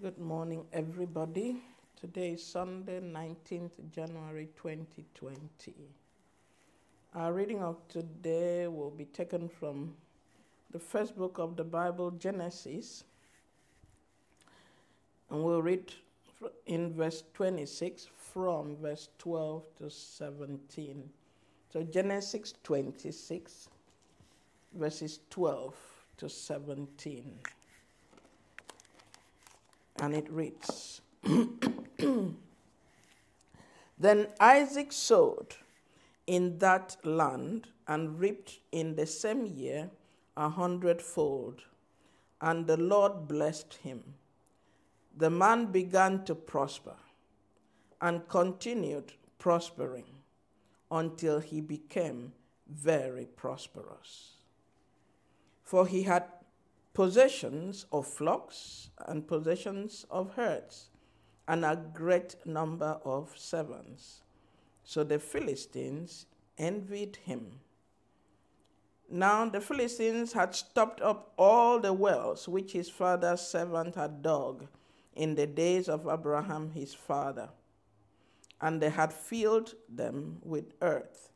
Good morning, everybody. Today is Sunday, 19th January 2020. Our reading of today will be taken from the first book of the Bible, Genesis, and we'll read in verse 26 from verse 12 to 17. So, Genesis 26, verses 12 to 17 and it reads Then Isaac sowed in that land and reaped in the same year a hundredfold, and the Lord blessed him. The man began to prosper and continued prospering until he became very prosperous. For he had possessions of flocks and possessions of herds, and a great number of servants. So the Philistines envied him. Now the Philistines had stopped up all the wells which his father's servant had dug in the days of Abraham his father, and they had filled them with earth.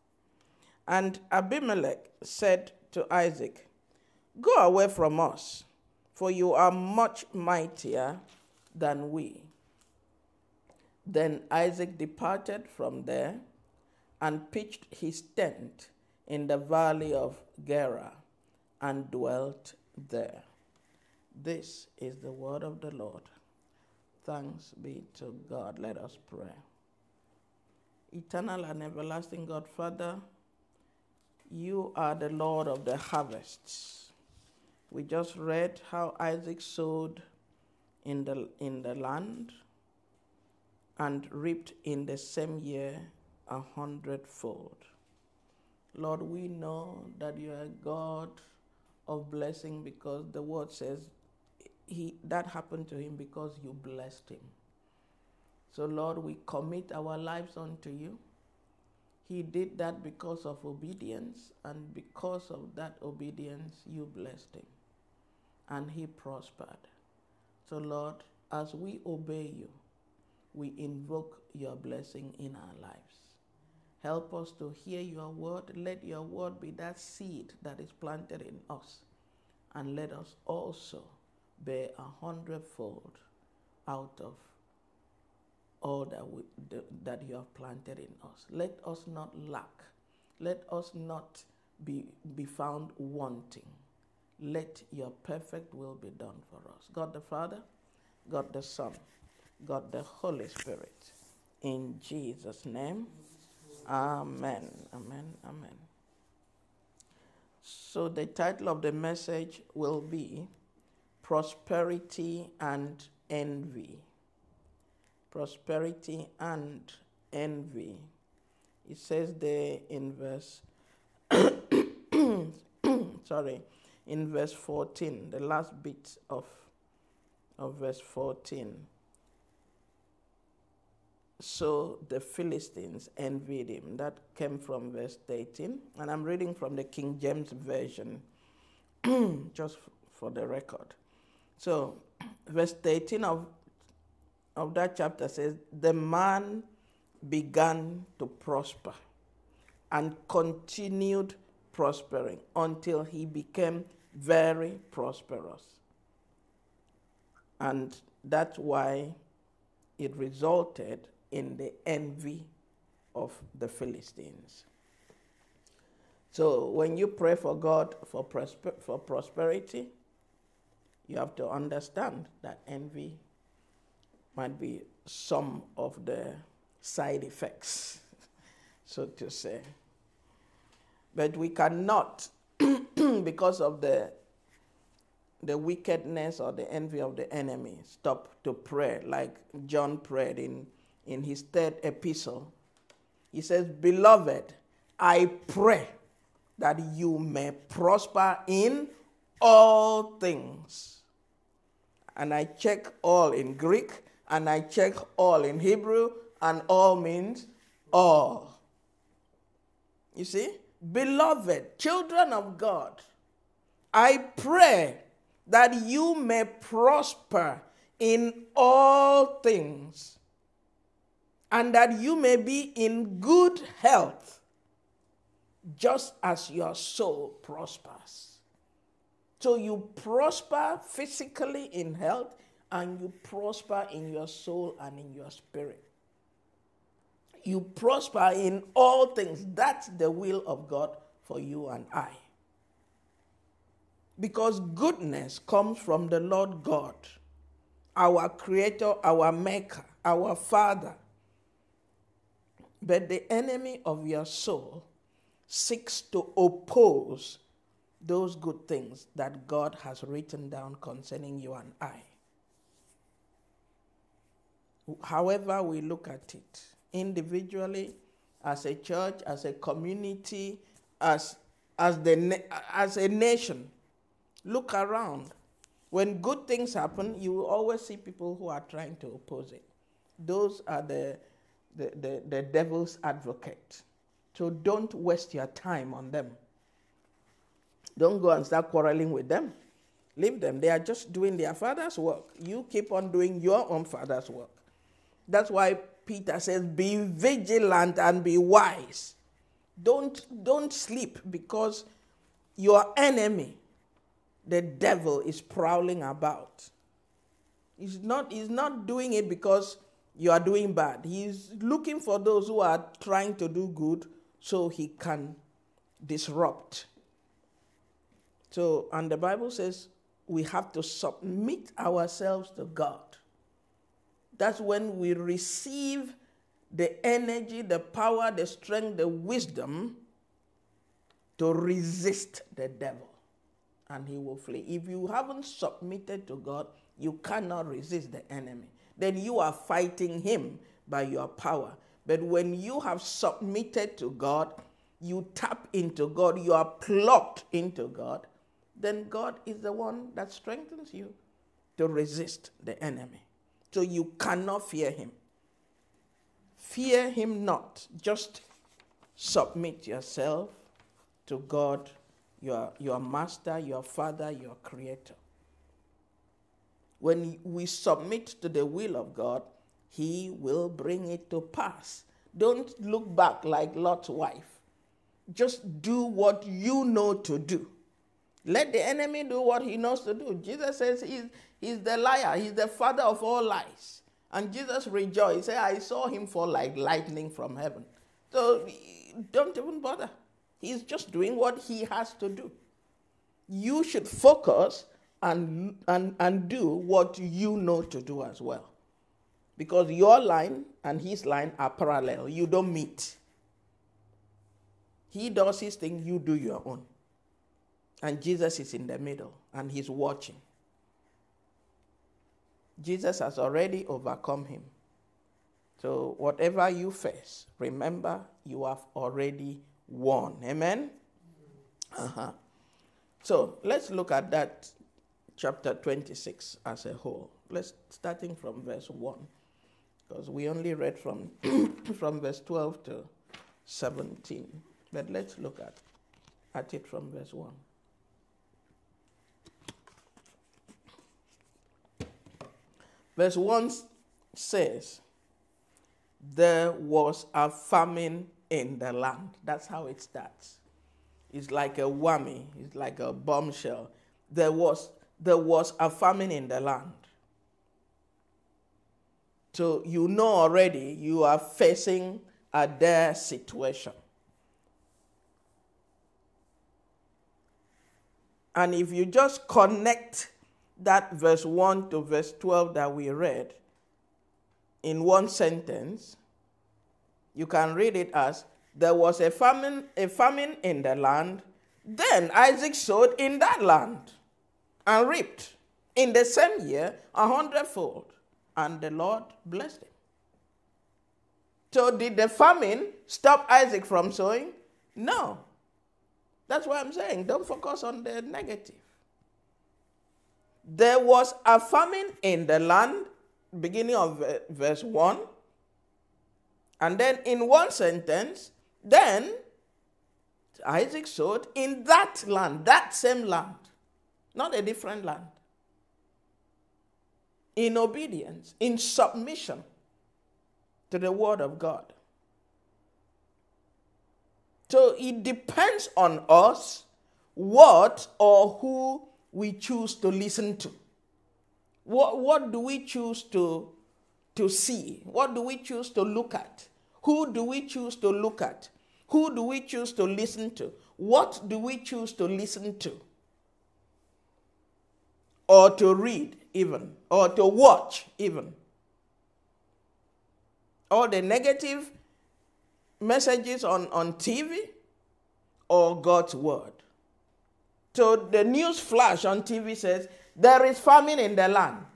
And Abimelech said to Isaac, Go away from us, for you are much mightier than we. Then Isaac departed from there and pitched his tent in the valley of Gerar and dwelt there. This is the word of the Lord. Thanks be to God. Let us pray. Eternal and everlasting God, Father, you are the Lord of the harvests. We just read how Isaac sowed in the, in the land and reaped in the same year a hundredfold. Lord, we know that you are God of blessing because the word says he, that happened to him because you blessed him. So, Lord, we commit our lives unto you. He did that because of obedience, and because of that obedience, you blessed him and he prospered. So, Lord, as we obey you, we invoke your blessing in our lives. Help us to hear your word. Let your word be that seed that is planted in us. And let us also bear a hundredfold out of all that, we, that you have planted in us. Let us not lack. Let us not be, be found wanting let your perfect will be done for us. God the Father, God the Son, God the Holy Spirit. In Jesus' name, Amen. Amen. Amen. So the title of the message will be Prosperity and Envy. Prosperity and Envy. It says there in verse, sorry, in verse 14, the last bit of, of verse 14. So the Philistines envied him. That came from verse 13. And I'm reading from the King James Version, just for the record. So, verse 13 of, of that chapter says, The man began to prosper and continued prospering until he became very prosperous. And that's why it resulted in the envy of the Philistines. So when you pray for God for, prosper- for prosperity, you have to understand that envy might be some of the side effects, so to say. But we cannot, because of the, the wickedness or the envy of the enemy, stop to pray like John prayed in, in his third epistle. He says, Beloved, I pray that you may prosper in all things. And I check all in Greek, and I check all in Hebrew, and all means all. You see? Beloved, children of God, I pray that you may prosper in all things, and that you may be in good health, just as your soul prospers. So you prosper physically in health, and you prosper in your soul and in your spirit. You prosper in all things. That's the will of God for you and I. Because goodness comes from the Lord God, our Creator, our Maker, our Father. But the enemy of your soul seeks to oppose those good things that God has written down concerning you and I. However, we look at it, individually, as a church, as a community, as, as, the, as a nation, Look around. When good things happen, you will always see people who are trying to oppose it. Those are the, the, the, the devil's advocate. So don't waste your time on them. Don't go and start quarreling with them. Leave them. They are just doing their father's work. You keep on doing your own father's work. That's why Peter says, Be vigilant and be wise. Don't, don't sleep because your enemy the devil is prowling about. He's not, he's not doing it because you are doing bad. He's looking for those who are trying to do good so he can disrupt. So, and the Bible says we have to submit ourselves to God. That's when we receive the energy, the power, the strength, the wisdom to resist the devil and he will flee. If you haven't submitted to God, you cannot resist the enemy. Then you are fighting him by your power. But when you have submitted to God, you tap into God, you are plugged into God, then God is the one that strengthens you to resist the enemy. So you cannot fear him. Fear him not. Just submit yourself to God your, your master, your father, your creator. When we submit to the will of God, He will bring it to pass. Don't look back like Lot's wife. Just do what you know to do. Let the enemy do what he knows to do. Jesus says he's, he's the liar, he's the father of all lies. And Jesus rejoiced. He said, I saw him fall like lightning from heaven. So don't even bother. He's just doing what he has to do. You should focus and, and, and do what you know to do as well. Because your line and his line are parallel. You don't meet. He does his thing, you do your own. And Jesus is in the middle and he's watching. Jesus has already overcome him. So, whatever you face, remember you have already won. Amen? Uh-huh. So let's look at that chapter 26 as a whole. Let's starting from verse 1 because we only read from from verse 12 to 17. But let's look at at it from verse 1. Verse 1 says, There was a famine in the land. That's how it starts. It's like a whammy, it's like a bombshell. There was, there was a famine in the land. So you know already you are facing a dire situation. And if you just connect that verse 1 to verse 12 that we read in one sentence, you can read it as there was a famine, a famine in the land. Then Isaac sowed in that land and reaped in the same year a hundredfold, and the Lord blessed him. So, did the famine stop Isaac from sowing? No. That's why I'm saying don't focus on the negative. There was a famine in the land, beginning of uh, verse 1. And then in one sentence, then Isaac sowed in that land, that same land, not a different land. in obedience, in submission to the Word of God. So it depends on us what or who we choose to listen to. What, what do we choose to, to see? What do we choose to look at? Who do we choose to look at? Who do we choose to listen to? What do we choose to listen to? Or to read, even, or to watch, even. All the negative messages on, on TV or God's word. So the news flash on TV says, There is famine in the land.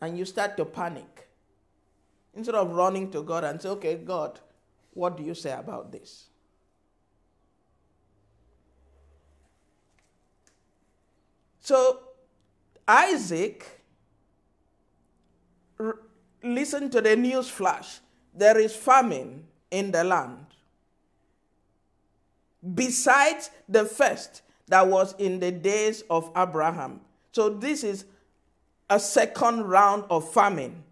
And you start to panic. Instead of running to God and say, Okay, God, what do you say about this? So Isaac r- listened to the news flash. There is famine in the land. Besides the first that was in the days of Abraham. So this is a second round of famine.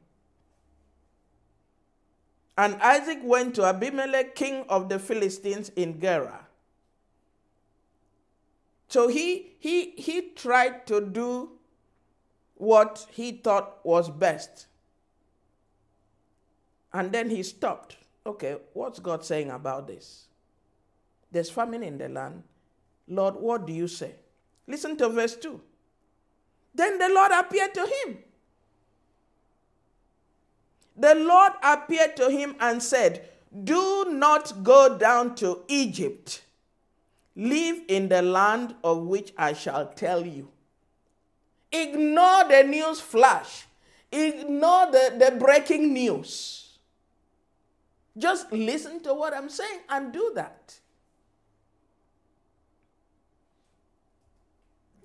And Isaac went to Abimelech, king of the Philistines in Gerar. So he, he, he tried to do what he thought was best. And then he stopped. Okay, what's God saying about this? There's famine in the land. Lord, what do you say? Listen to verse 2. Then the Lord appeared to him. The Lord appeared to him and said, Do not go down to Egypt. Live in the land of which I shall tell you. Ignore the news flash. Ignore the, the breaking news. Just listen to what I'm saying and do that.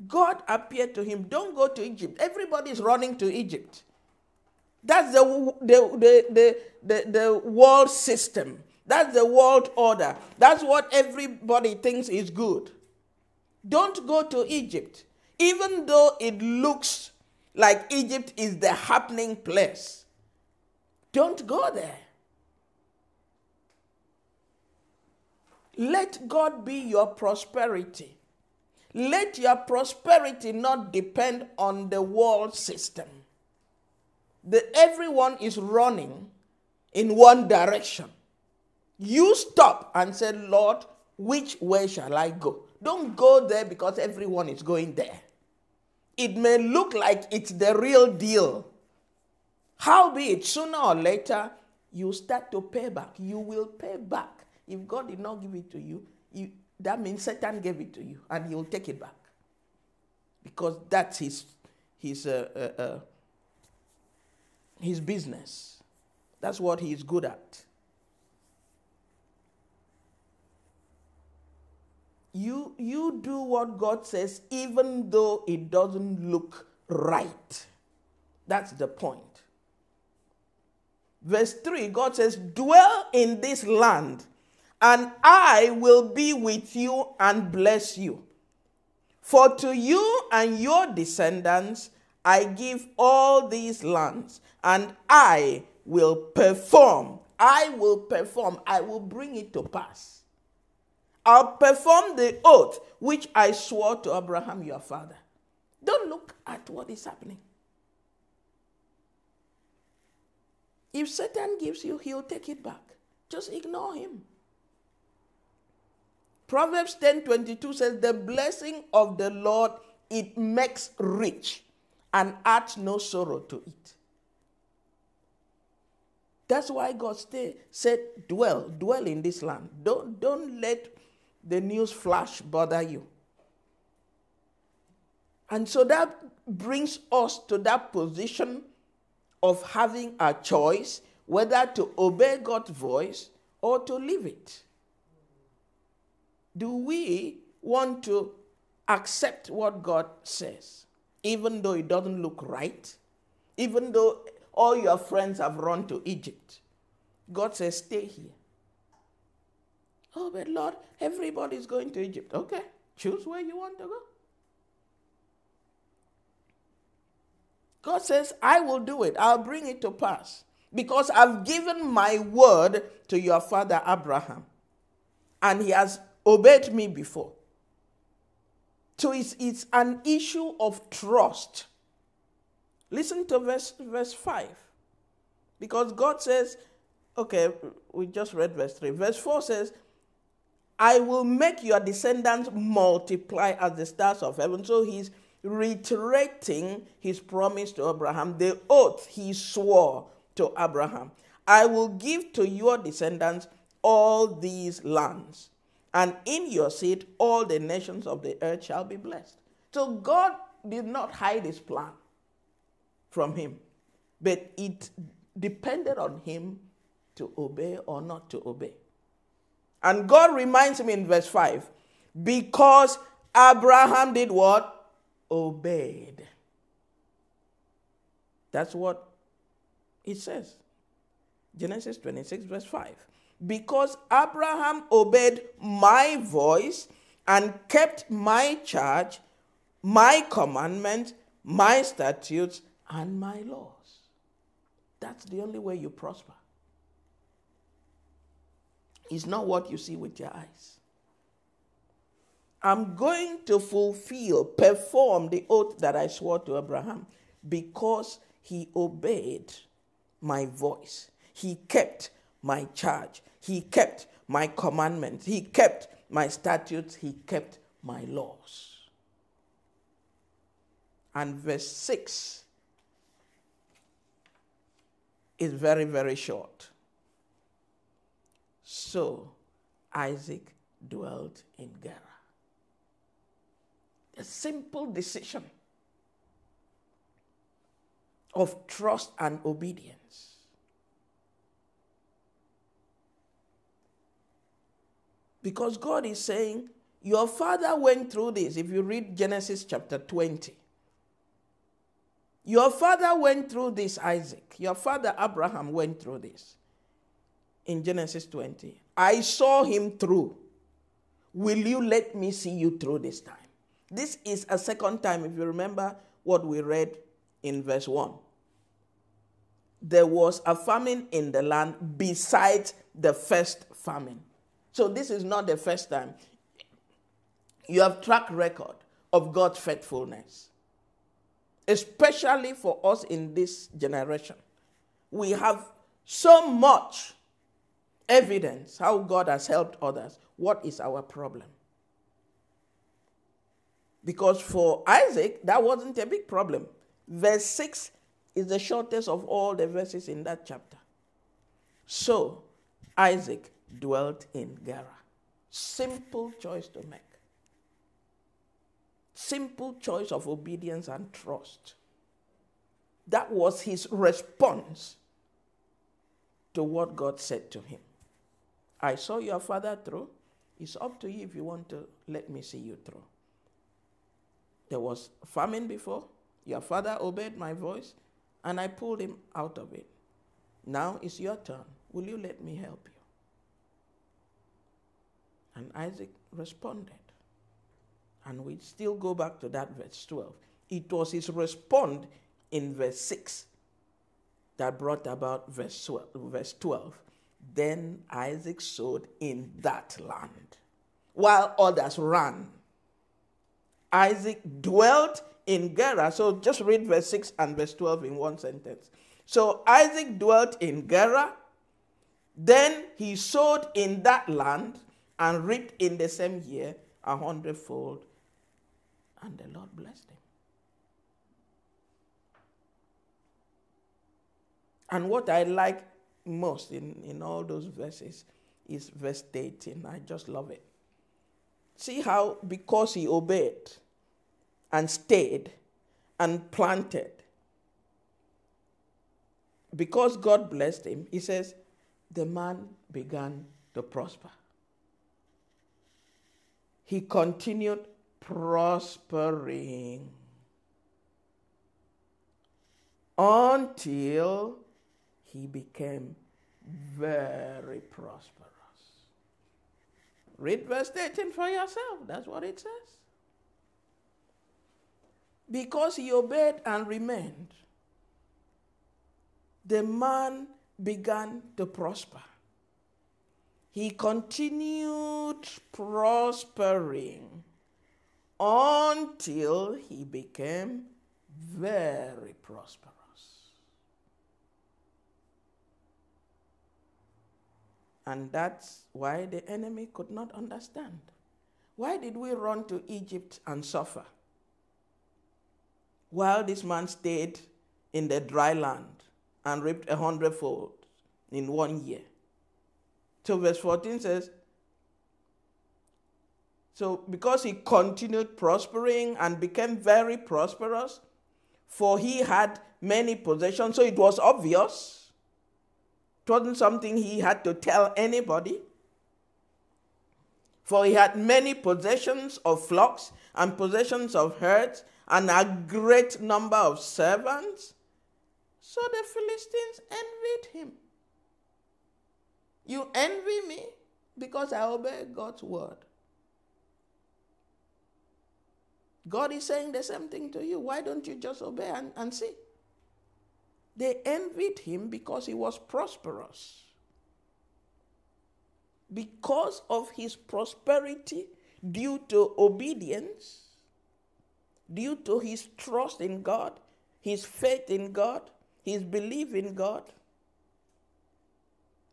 God appeared to him. Don't go to Egypt. Everybody's running to Egypt. That's the, the, the, the, the, world system. That's the world order. That's what everybody thinks is good. Don't go to Egypt. Even though it looks like Egypt is the happening place, don't go there. Let God be your prosperity. Let your prosperity not depend on the world system. The, everyone is running in one direction. You stop and say, Lord, which way shall I go? Don't go there because everyone is going there. It may look like it's the real deal. Howbeit, sooner or later, you start to pay back. You will pay back. If God did not give it to you, you that means Satan gave it to you and he'll take it back. Because that's his, his, uh, uh, uh, his business. That's what he's good at. You, you do what God says, even though it doesn't look right. That's the point. Verse 3 God says, Dwell in this land and I will be with you and bless you. For to you and your descendants I give all these lands, and I will perform. I will perform. I will bring it to pass. I'll perform the oath which I swore to Abraham your father. Don't look at what is happening. If Satan gives you, he'll take it back. Just ignore him. Proverbs 10:22 says, "The blessing of the Lord it makes rich, and adds no sorrow to it." That's why God stay, said, "Dwell, dwell in this land. Don't don't let the news flash bother you." And so that brings us to that position of having a choice whether to obey God's voice or to leave it do we want to accept what God says, even though it doesn't look right, even though all your friends have run to Egypt? God says, stay here. Oh, but Lord, everybody's going to Egypt. Okay, choose where you want to go. God says, I will do it. I'll bring it to pass because I've given my word to your father Abraham and he has obeyed me before. So it's, it's an issue of trust. Listen to verse, verse 5. Because God says, okay, we just read verse 3. Verse 4 says, I will make your descendants multiply as the stars of heaven. So he's reiterating his promise to Abraham, the oath he swore to Abraham. I will give to your descendants all these lands, and in your seed all the nations of the earth shall be blessed. So God did not hide his plan from him, but it depended on him to obey or not to obey. And God reminds him in verse 5 because Abraham did what? Obeyed. That's what it says. Genesis 26, verse 5. Because Abraham obeyed my voice and kept my charge, my commandments, my statutes, and my laws. That's the only way you prosper It's not what you see with your eyes. I'm going to fulfill, perform the oath that I swore to Abraham because he obeyed my voice. He kept my charge. He kept my commandments. He kept my statutes. He kept my laws. And verse 6 is very, very short. So Isaac dwelt in Gerar. A simple decision of trust and obedience. Because God is saying, Your father went through this. If you read Genesis chapter 20, your father went through this, Isaac. Your father Abraham went through this in Genesis 20. I saw him through. Will you let me see you through this time? This is a second time, if you remember what we read in verse 1. There was a famine in the land besides the first famine. So this is not the first time. You have track record of God's faithfulness, especially for us in this generation. We have so much evidence how God has helped others, what is our problem? Because for Isaac, that wasn't a big problem. Verse 6 is the shortest of all the verses in that chapter. So, Isaac dwelt in Gerar. Simple choice to make. Simple choice of obedience and trust. That was his response to what God said to him. I saw your father through. It's up to you if you want to let me see you through. There was famine before. Your father obeyed my voice, and I pulled him out of it. Now it's your turn. Will you let me help you? And Isaac responded. And we still go back to that verse 12. It was his response in verse 6 that brought about verse 12. Verse 12. Then Isaac sowed in that land, while others ran. Isaac dwelt in Gerar. So just read verse 6 and verse 12 in one sentence. So Isaac dwelt in Gerar. Then he sowed in that land and reaped in the same year a hundredfold. And the Lord blessed him. And what I like most in, in all those verses is verse 18. I just love it. See how, because he obeyed and stayed and planted, because God blessed him, he says, the man began to prosper. He continued prospering until he became very prosperous. Read verse 18 for yourself. That's what it says. Because he obeyed and remained, the man began to prosper. He continued prospering until he became very prosperous. And that's why the enemy could not understand. Why did we run to Egypt and suffer? While this man stayed in the dry land and reaped a hundredfold in one year. So, verse 14 says, So, because he continued prospering and became very prosperous, for he had many possessions, so it was obvious. It wasn't something he had to tell anybody. For he had many possessions of flocks and possessions of herds and a great number of servants. So the Philistines envied him. You envy me because I obey God's word. God is saying the same thing to you. Why don't you just obey and, and see? They envied him because he was prosperous. Because of his prosperity due to obedience, due to his trust in God, his faith in God, his belief in God,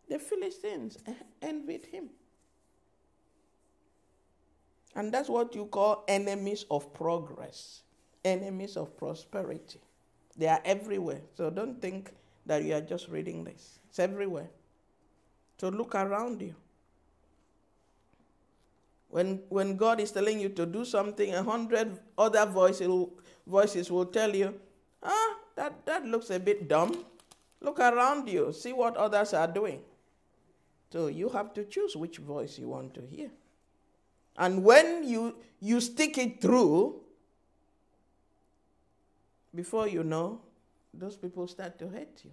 the Philistines envied him. And that's what you call enemies of progress, enemies of prosperity. They are everywhere. So don't think that you are just reading this, it's everywhere. So look around you. When, when God is telling you to do something, a hundred other voices, voices will tell you, ah, that, that looks a bit dumb. Look around you, see what others are doing. So you have to choose which voice you want to hear. And when you, you stick it through, before you know, those people start to hate you.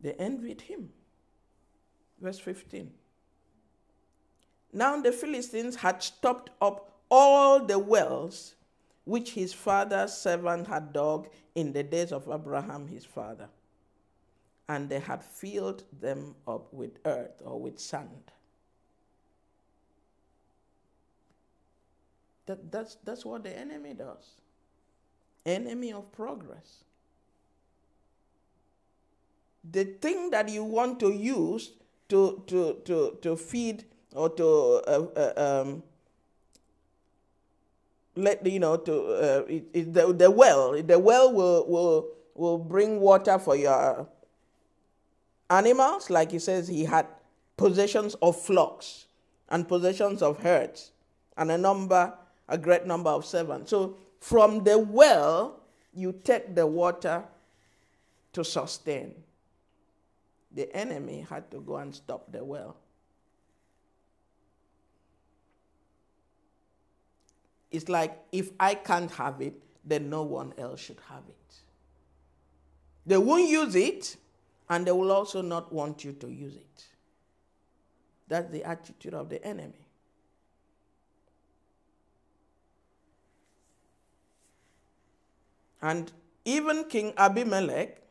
They envied him. Verse 15. Now the Philistines had stopped up all the wells which his father's servant had dug in the days of Abraham his father, and they had filled them up with earth or with sand. That, that's, that's what the enemy does. Enemy of progress. The thing that you want to use to, to, to, to feed or to uh, uh, um, let you know to uh, it, it, the, the well the well will, will will bring water for your animals like he says he had possessions of flocks and possessions of herds and a number a great number of servants. So from the well, you take the water to sustain. The enemy had to go and stop the well. It's like if I can't have it, then no one else should have it. They won't use it, and they will also not want you to use it. That's the attitude of the enemy. And even King Abimelech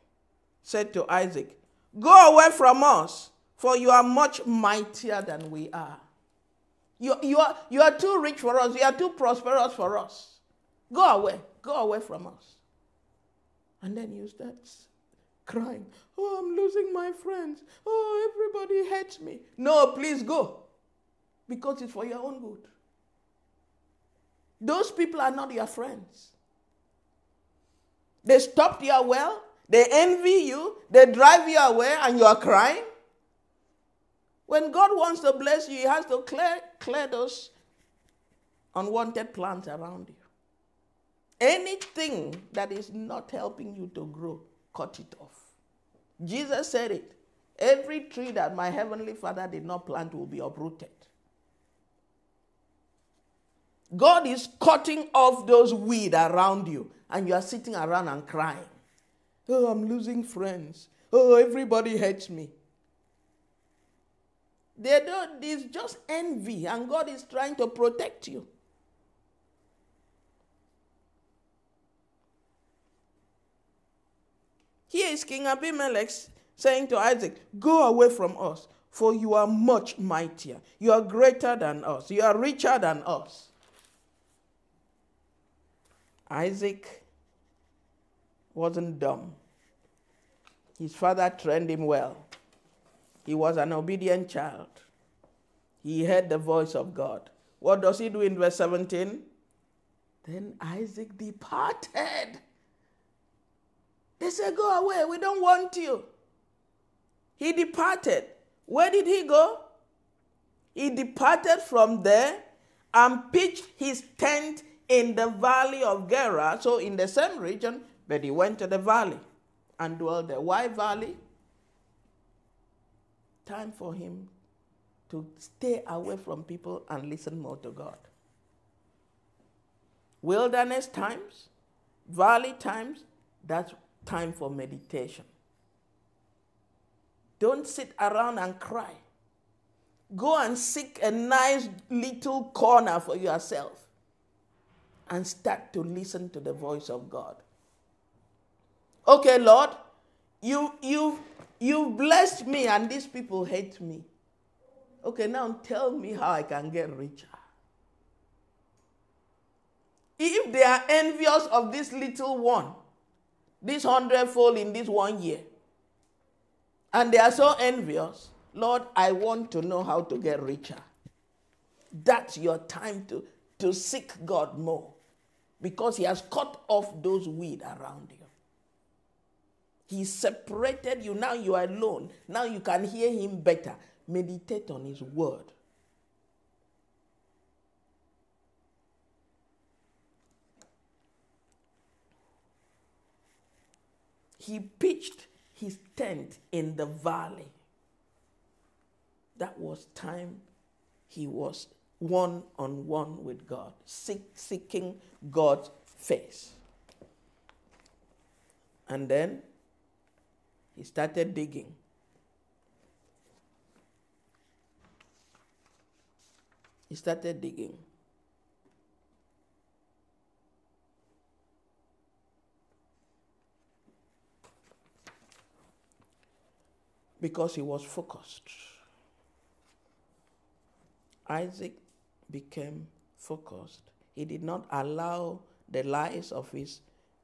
said to Isaac, Go away from us, for you are much mightier than we are. You, you, are, you are too rich for us, you are too prosperous for us. Go away, go away from us. And then you start crying, Oh, I'm losing my friends. Oh, everybody hates me. No, please go. Because it's for your own good. Those people are not your friends. They stopped your well, they envy you, they drive you away, and you are crying. When God wants to bless you, He has to clear, clear those unwanted plants around you. Anything that is not helping you to grow, cut it off. Jesus said it. Every tree that my heavenly Father did not plant will be uprooted. God is cutting off those weeds around you and you are sitting around and crying. Oh, I'm losing friends. Oh, everybody hates me. They don't, it's just envy, and God is trying to protect you. Here is King Abimelech saying to Isaac, Go away from us, for you are much mightier. You are greater than us. You are richer than us. Isaac wasn't dumb. His father trained him well. He was an obedient child. He heard the voice of God. What does he do in verse 17? Then Isaac departed. They said, Go away, we don't want you. He departed. Where did he go? He departed from there and pitched his tent in the valley of Gerar, so in the same region, but he went to the valley and dwelt there. Why valley? Time for him to stay away from people and listen more to God. Wilderness times, valley times, that's time for meditation. Don't sit around and cry. Go and seek a nice little corner for yourself and start to listen to the voice of God. Okay, Lord, you you you blessed me and these people hate me. Okay, now tell me how I can get richer. If they are envious of this little one, this hundredfold in this one year, and they are so envious, Lord, I want to know how to get richer. That's your time to, to seek God more because He has cut off those weeds around you. He separated you. Now you are alone. Now you can hear Him better. Meditate on His word. He pitched his tent in the valley. That was time he was one on one with God, seek, seeking God's face. And then he started digging. He started digging. Because he was focused. Isaac became focused. He did not allow the lies of his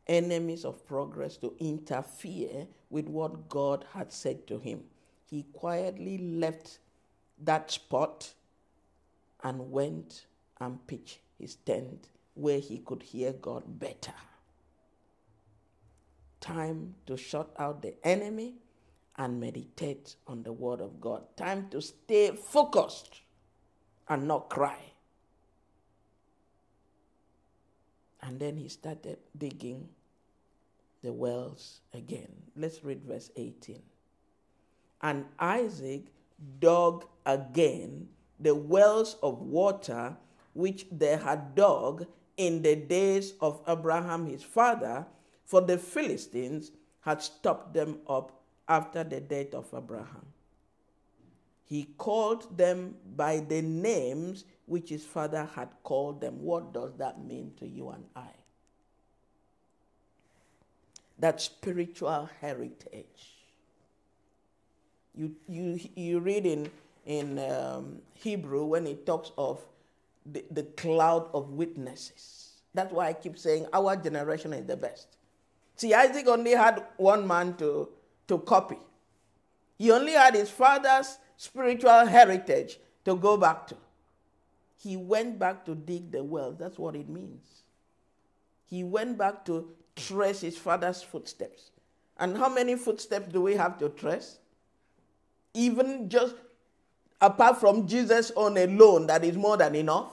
enemies of progress to interfere with what God had said to him. He quietly left that spot and went and pitched his tent where he could hear God better. Time to shut out the enemy and meditate on the Word of God. Time to stay focused and not cry. And then he started digging the wells again. Let's read verse 18. And Isaac dug again the wells of water which they had dug in the days of Abraham his father, for the Philistines had stopped them up after the death of Abraham. He called them by the names which his father had called them. What does that mean to you and I? that spiritual heritage. You, you, you read in, in um, Hebrew when it talks of the, the cloud of witnesses. That's why I keep saying our generation is the best. See, Isaac only had one man to, to copy. He only had his father's spiritual heritage to go back to. He went back to dig the well. That's what it means. He went back to trace his father's footsteps. And how many footsteps do we have to trace? Even just apart from Jesus on alone, that is more than enough.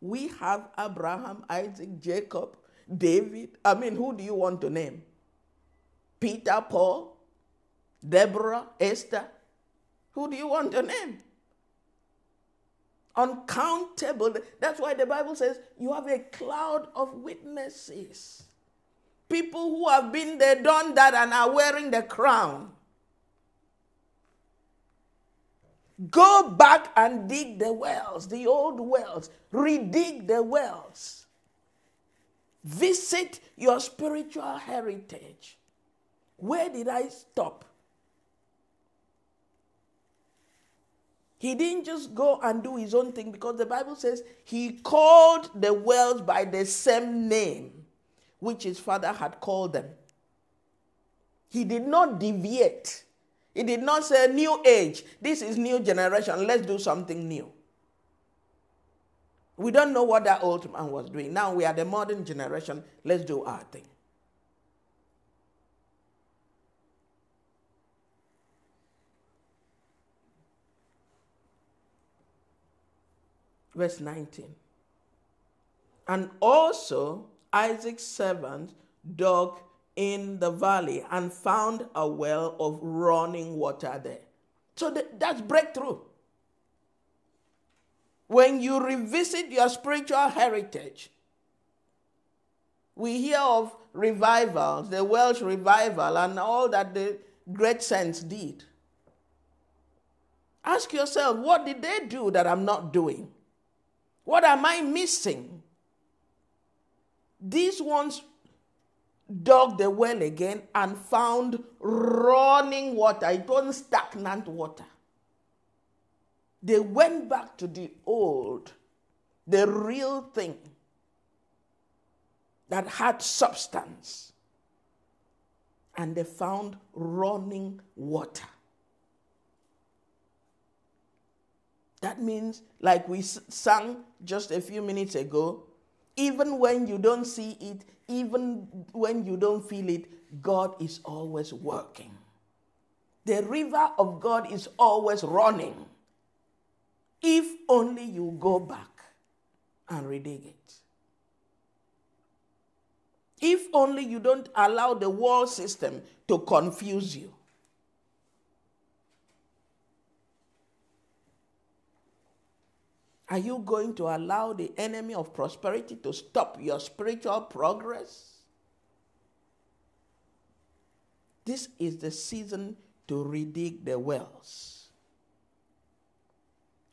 We have Abraham, Isaac, Jacob, David. I mean, who do you want to name? Peter, Paul, Deborah, Esther. Who do you want to name? Uncountable. That's why the Bible says you have a cloud of witnesses. People who have been there, done that, and are wearing the crown. Go back and dig the wells, the old wells, redig the wells. Visit your spiritual heritage. Where did I stop? He didn't just go and do his own thing because the Bible says he called the wells by the same name which his father had called them. He did not deviate. He did not say, New age, this is new generation, let's do something new. We don't know what that old man was doing. Now we are the modern generation, let's do our thing. Verse 19. And also Isaac's servant dug in the valley and found a well of running water there. So that's breakthrough. When you revisit your spiritual heritage, we hear of revivals, the Welsh revival, and all that the great saints did. Ask yourself, what did they do that I'm not doing? What am I missing? These ones dug the well again and found running water. It wasn't stagnant water. They went back to the old, the real thing that had substance. And they found running water. That means, like we sang just a few minutes ago, even when you don't see it, even when you don't feel it, God is always working. The river of God is always running. If only you go back and redig it. If only you don't allow the world system to confuse you. Are you going to allow the enemy of prosperity to stop your spiritual progress? This is the season to redig the wells.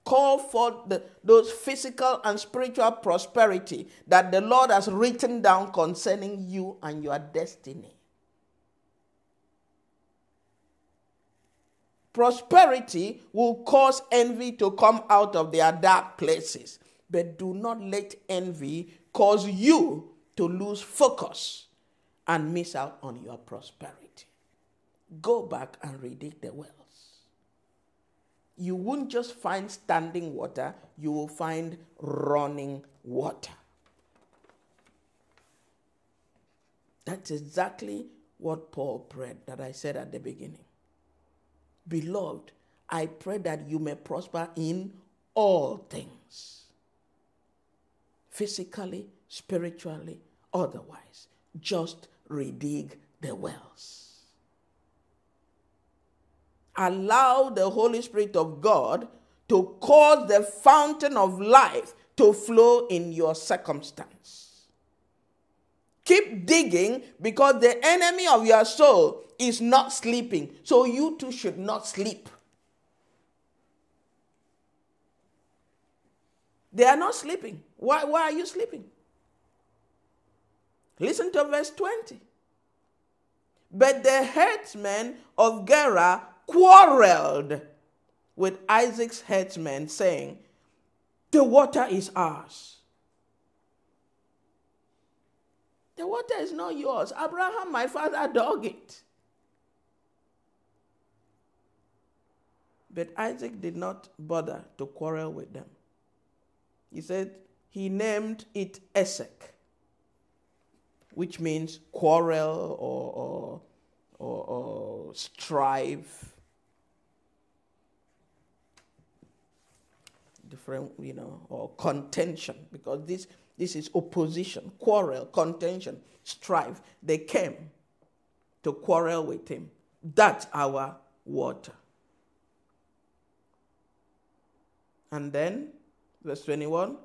Call for the, those physical and spiritual prosperity that the Lord has written down concerning you and your destiny. Prosperity will cause envy to come out of their dark places. But do not let envy cause you to lose focus and miss out on your prosperity. Go back and redig the wells. You won't just find standing water, you will find running water. That's exactly what Paul prayed that I said at the beginning. Beloved, I pray that you may prosper in all things physically, spiritually, otherwise. Just redig the wells. Allow the Holy Spirit of God to cause the fountain of life to flow in your circumstance. Keep digging because the enemy of your soul is not sleeping. So you too should not sleep. They are not sleeping. Why, why are you sleeping? Listen to verse 20. But the herdsmen of Gerar quarreled with Isaac's herdsmen, saying, The water is ours. The water is not yours. Abraham, my father, dug it. But Isaac did not bother to quarrel with them. He said he named it Esek, which means quarrel or, or, or, or strive. Different, you know, or contention, because this, this is opposition, quarrel, contention, strife. They came to quarrel with him. That's our water. And then, verse 21,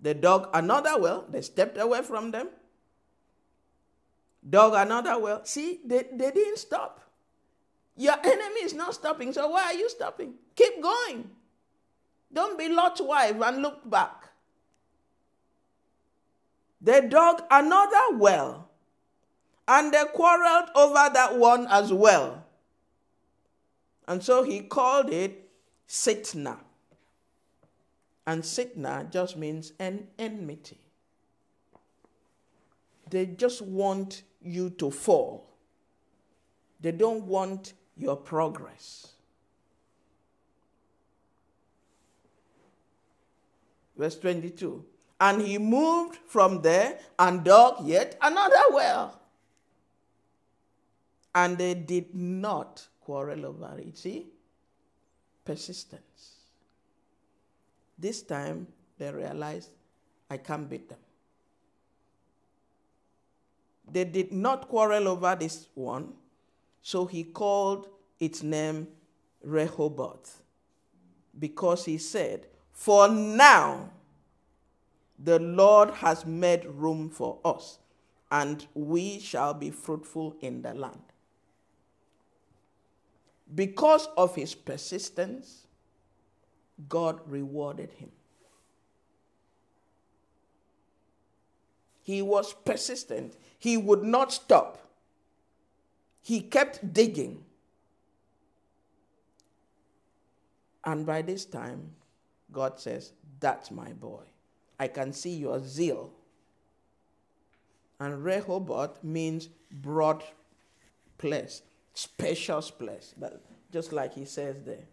they dug another well. They stepped away from them. Dug another well. See, they, they didn't stop. Your enemy is not stopping. So why are you stopping? Keep going. Don't be Lot's wife and look back. They dug another well And they quarreled over that one as well. And so he called it Sitnah. And Sitnah just means an enmity. They just want you to fall. They don't want your progress. Verse 22. And he moved from there and dug yet another well. And they did not quarrel over it. See? Persistence. This time they realized I can't beat them. They did not quarrel over this one, so he called its name Rehoboth because he said, For now the Lord has made room for us, and we shall be fruitful in the land. Because of his persistence, God rewarded him. He was persistent. He would not stop. He kept digging. And by this time, God says, That's my boy. I can see your zeal. And Rehoboth means broad place, spacious place, that, just like he says there.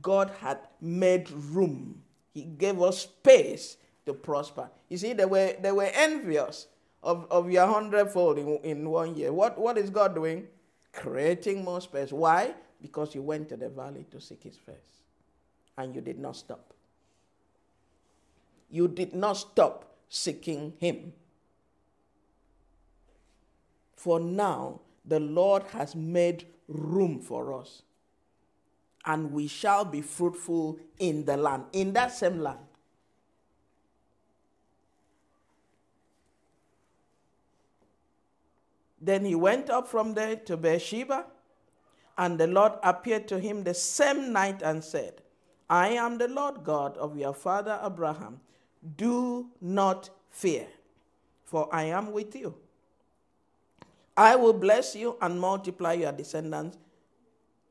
God had made room, He gave us space to prosper. You see, they were, they were envious of, of your hundredfold in, in one year. What, what is God doing? Creating more space. Why? Because you went to the valley to seek his face. And you did not stop. You did not stop seeking him. For now, the Lord has made room for us. And we shall be fruitful in the land, in that same land. Then he went up from there to Beersheba, and the Lord appeared to him the same night and said, I am the Lord God of your father Abraham. Do not fear, for I am with you. I will bless you and multiply your descendants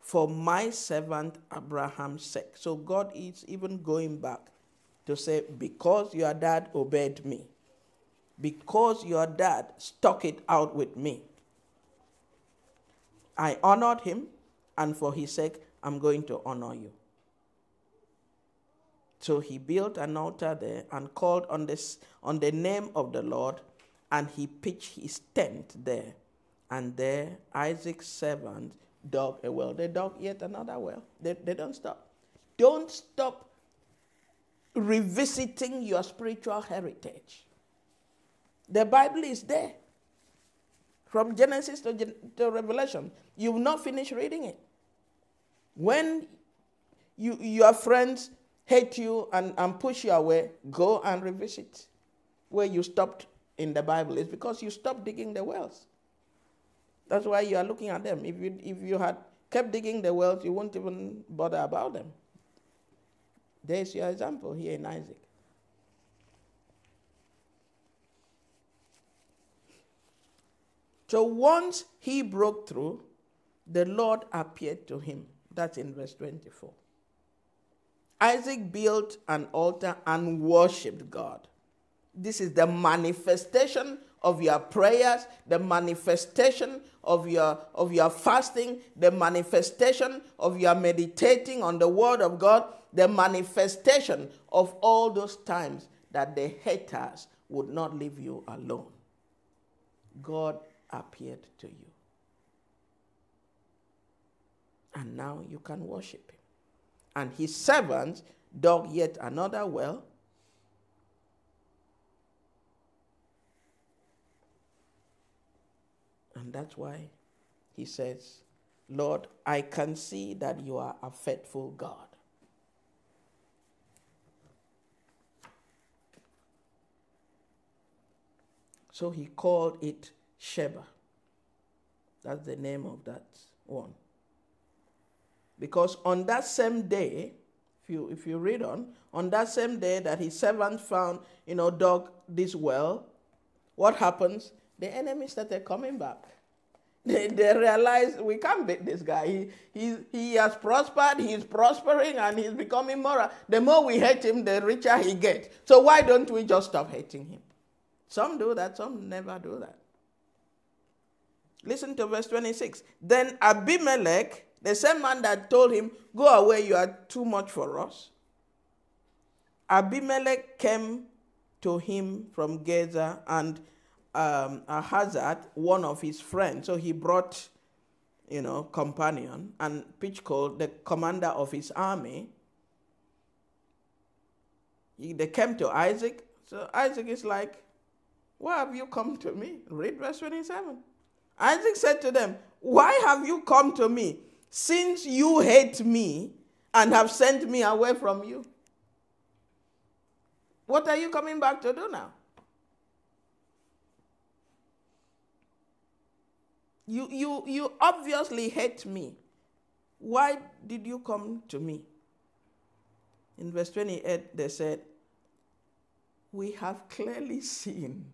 for my servant Abraham's sake. So God is even going back to say, Because your dad obeyed me, because your dad stuck it out with me. I honored him, and for his sake, I'm going to honor you. So he built an altar there and called on, this, on the name of the Lord, and he pitched his tent there. And there Isaac's servant dug a well. They dug yet another well. They, they don't stop. Don't stop revisiting your spiritual heritage. The Bible is there. From Genesis to, to Revelation. You've not finished reading it. When you, your friends hate you and, and push you away, go and revisit where you stopped in the Bible. It's because you stopped digging the wells. That's why you are looking at them. If you, if you had kept digging the wells, you wouldn't even bother about them. There's your example here in Isaac. So once he broke through, the Lord appeared to him. That's in verse 24. Isaac built an altar and worshiped God. This is the manifestation of your prayers, the manifestation of your, of your fasting, the manifestation of your meditating on the Word of God, the manifestation of all those times that the haters would not leave you alone. God appeared to you. And now you can worship him. And his servants dug yet another well. And that's why he says, Lord, I can see that you are a faithful God. So he called it Sheba. That's the name of that one. Because on that same day, if you, if you read on, on that same day that his servant found, you know, dug this well, what happens? the enemy started coming back. They, they realized we can't beat this guy. He, he, he has prospered, he's prospering, and he's becoming more. The more we hate him, the richer he gets. So why don't we just stop hating him? Some do that, some never do that. Listen to verse 26. Then Abimelech, the same man that told him, Go away, you are too much for us. Abimelech came to him from Gaza and um, Ahazat, one of his friends. So he brought, you know, companion and Pichkol, the commander of his army. He, they came to Isaac. So Isaac is like, Why have you come to me? Read verse 27. Isaac said to them, Why have you come to me, since you hate me and have sent me away from you? What are you coming back to do now? You, you, you obviously hate me. Why did you come to me? In verse 28, they said, We have clearly seen.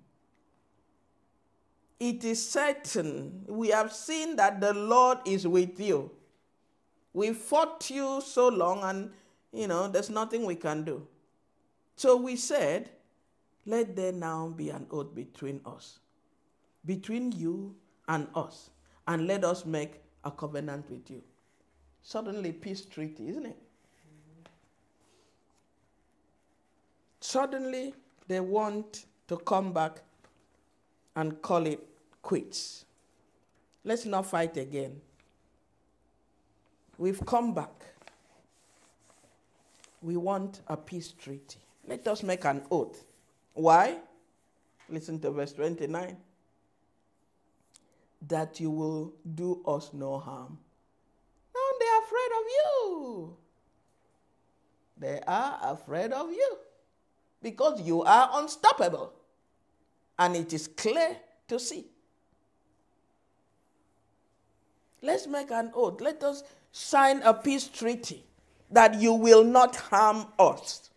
It is certain. We have seen that the Lord is with you. We fought you so long, and, you know, there's nothing we can do. So we said, Let there now be an oath between us, between you and us, and let us make a covenant with you. Suddenly, peace treaty, isn't it? Suddenly, they want to come back and call it quits. Let's not fight again. We've come back. We want a peace treaty. Let us make an oath. Why? Listen to verse 29 that you will do us no harm. Now they are afraid of you. They are afraid of you because you are unstoppable. And it is clear to see. Let's make an oath. Let us sign a peace treaty that you will not harm us.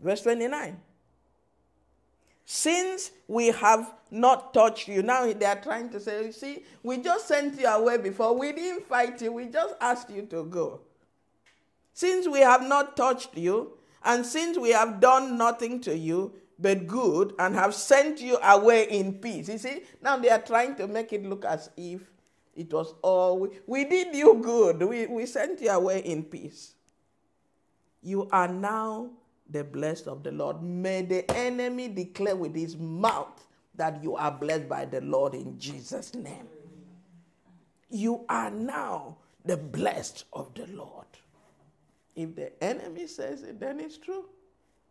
Verse 29. Since we have not touched you, now they are trying to say, you see, we just sent you away before. We didn't fight you, we just asked you to go. Since we have not touched you, and since we have done nothing to you but good, and have sent you away in peace. You see, now they are trying to make it look as if it was all, we, we did you good, we, we sent you away in peace. You are now the blessed of the Lord. May the enemy declare with his mouth that you are blessed by the Lord in Jesus' name. You are now the blessed of the Lord. If the enemy says it, then it's true.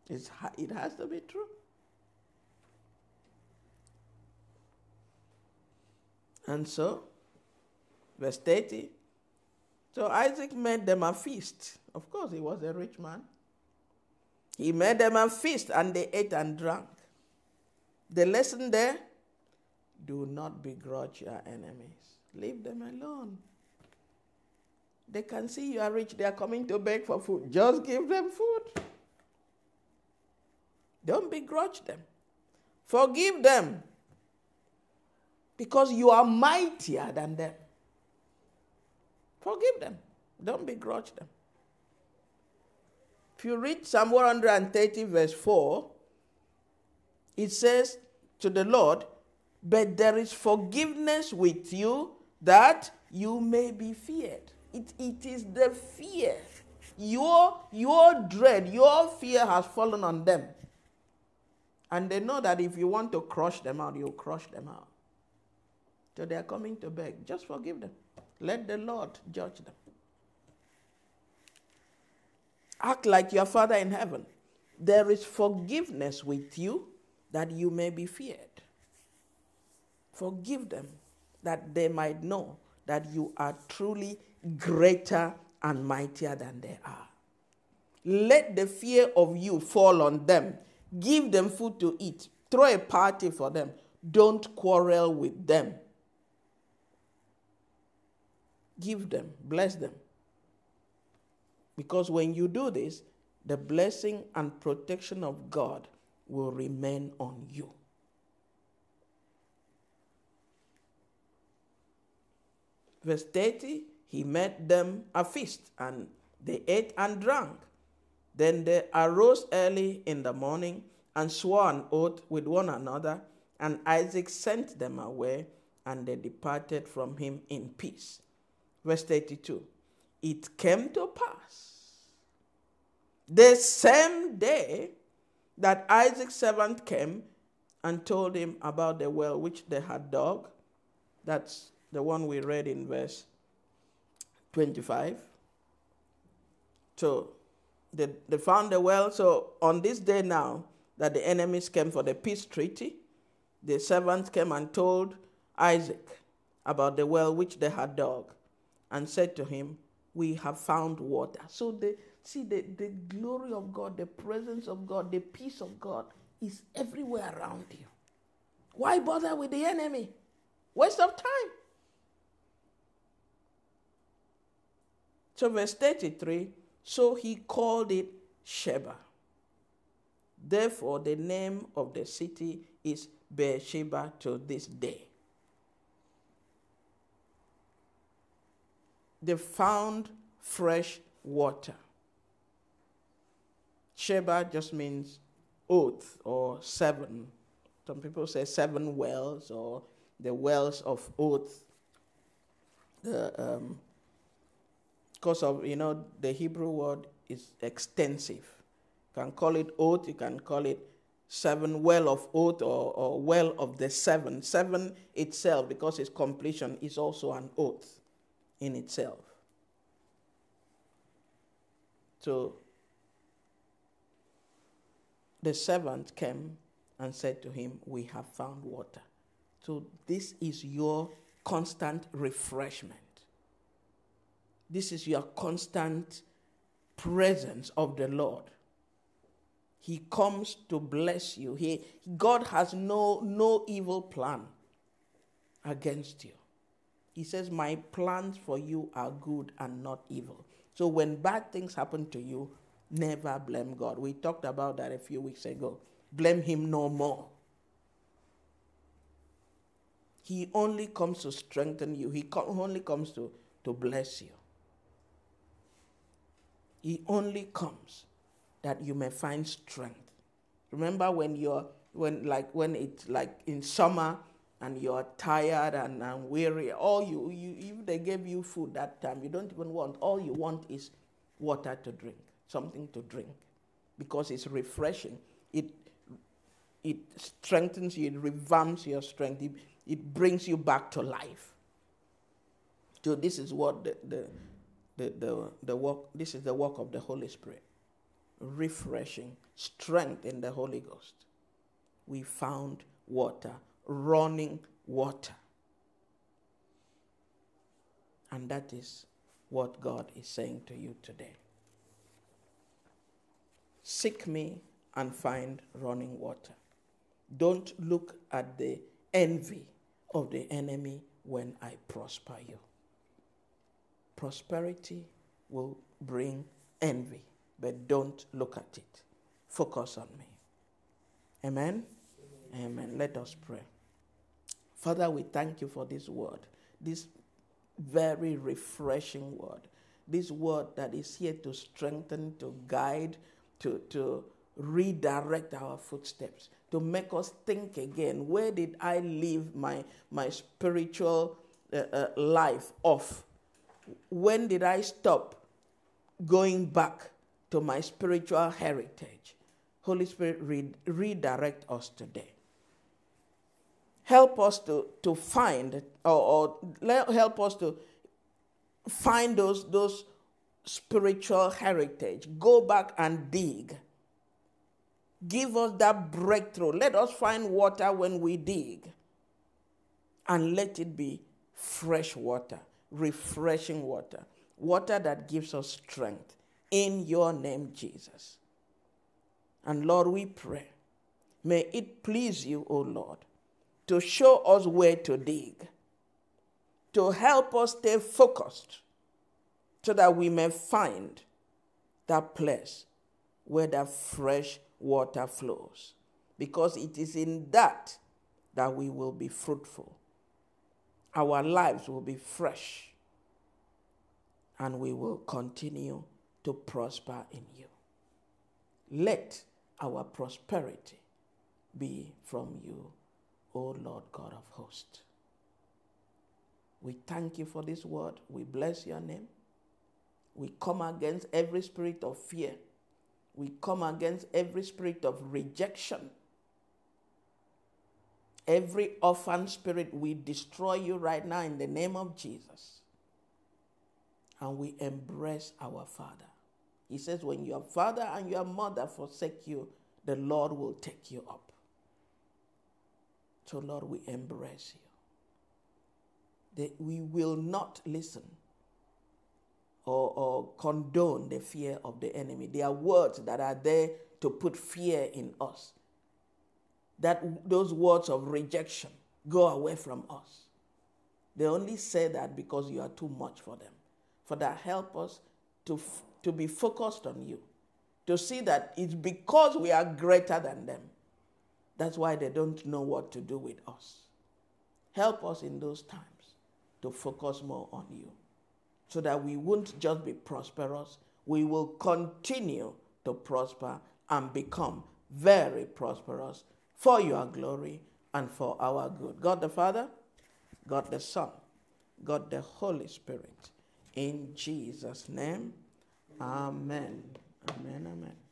It's, it has to be true. And so, verse 30. So Isaac made them a feast. Of course, he was a rich man. He made them a feast and they ate and drank. The lesson there do not begrudge your enemies, leave them alone. They can see you are rich, they are coming to beg for food. Just give them food. Don't begrudge them. Forgive them because you are mightier than them. Forgive them. Don't begrudge them. If you read Psalm 130, verse 4, it says to the Lord, But there is forgiveness with you that you may be feared. It, it is the fear. Your, your dread, your fear has fallen on them. And they know that if you want to crush them out, you'll crush them out. So they are coming to beg. Just forgive them. Let the Lord judge them. Act like your Father in heaven. There is forgiveness with you that you may be feared. Forgive them that they might know that you are truly greater and mightier than they are. Let the fear of you fall on them. Give them food to eat. Throw a party for them. Don't quarrel with them. Give them, bless them. Because when you do this, the blessing and protection of God will remain on you. Verse 30 He made them a feast, and they ate and drank. Then they arose early in the morning and swore an oath with one another, and Isaac sent them away, and they departed from him in peace. Verse 32 It came to pass the same day that Isaac's servant came and told him about the well which they had dug. That's the one we read in verse 25. So they, they found the well. So on this day now that the enemies came for the peace treaty, the servants came and told Isaac about the well which they had dug and said to him, We have found water. So the see the, the glory of God, the presence of God, the peace of God is everywhere around you. Why bother with the enemy? Waste of time. So, verse 33 so he called it Sheba. Therefore, the name of the city is Beersheba to this day. They found fresh water. Sheba just means oath or seven. Some people say seven wells or the wells of oath. The, um, because of, you know, the Hebrew word is extensive. You can call it oath, you can call it seven well of oath or, or well of the seven. Seven itself, because its completion, is also an oath in itself. So the servant came and said to him, We have found water. So this is your constant refreshment. This is your constant presence of the Lord. He comes to bless you. He, God has no, no evil plan against you. He says, My plans for you are good and not evil. So when bad things happen to you, never blame God. We talked about that a few weeks ago. Blame Him no more. He only comes to strengthen you, He only comes to, to bless you. He only comes that you may find strength. Remember when you're when like when it's like in summer and you're tired and, and weary, all you, you if they gave you food that time, you don't even want. All you want is water to drink, something to drink, because it's refreshing. It it strengthens you, it revamps your strength, it, it brings you back to life. So this is what the, the the, the, the work, this is the work of the Holy Spirit. Refreshing, strength in the Holy Ghost. We found water, running water. And that is what God is saying to you today. Seek me and find running water. Don't look at the envy of the enemy when I prosper you prosperity will bring envy, but don't look at it. Focus on me. Amen? Amen. Amen. Let us pray. Father, we thank you for this word, this very refreshing word, this word that is here to strengthen, to guide, to, to redirect our footsteps, to make us think again where did I live my, my spiritual uh, uh, life off? when did I stop going back to my spiritual heritage? Holy Spirit, re- redirect us today. Help us to, to find, or, or help us to find those, those spiritual heritage. Go back and dig. Give us that breakthrough. Let us find water when we dig. And let it be fresh water refreshing water, water that gives us strength. In your name, Jesus. And Lord, we pray, may it please you, O Lord, to show us where to dig, to help us stay focused, so that we may find that place where that fresh water flows. because it is in that that we will be fruitful. Our lives will be fresh and we will continue to prosper in you. Let our prosperity be from you, O Lord God of hosts. We thank you for this word. We bless your name. We come against every spirit of fear. We come against every spirit of rejection. Every orphan spirit, we destroy you right now in the name of Jesus. And we embrace our Father. He says, When your father and your mother forsake you, the Lord will take you up. So, Lord, we embrace you. That we will not listen or, or condone the fear of the enemy. There are words that are there to put fear in us. That those words of rejection go away from us. They only say that because you are too much for them. For that, help us to to be focused on you, to see that it's because we are greater than them. That's why they don't know what to do with us. Help us in those times to focus more on you so that we won't just be prosperous, we will continue to prosper and become very prosperous for your glory and for our good. God the Father, God the Son, God the Holy Spirit. In Jesus' name. Amen. Amen. Amen.